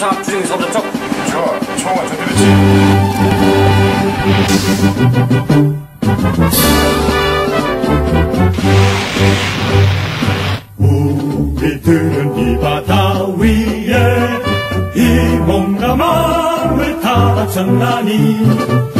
수상학 주중이 서부적 좋아, 총은 저들었지. 우리들은 이 바다 위에 이 몸과 마음을 다 바쳤나니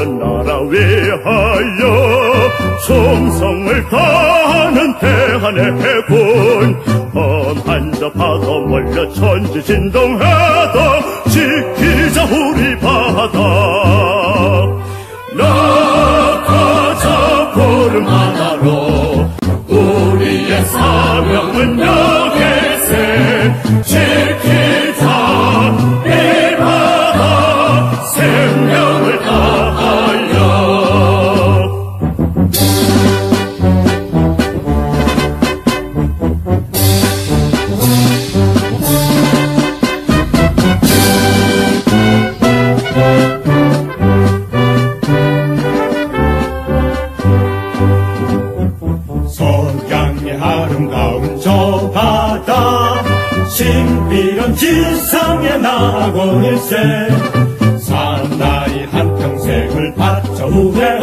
우리들은 나라 위하여 충성을 다하는 대한의 해군. 험한 저 바다 몰려 천지 진동해도 지키자 우리 바다. 나가자 푸른 바다로 우리의 사명은 여기세 아름다운 저 바다 신비로운 지상의 낙원일세. 사나이 한평생을 바쳐 후회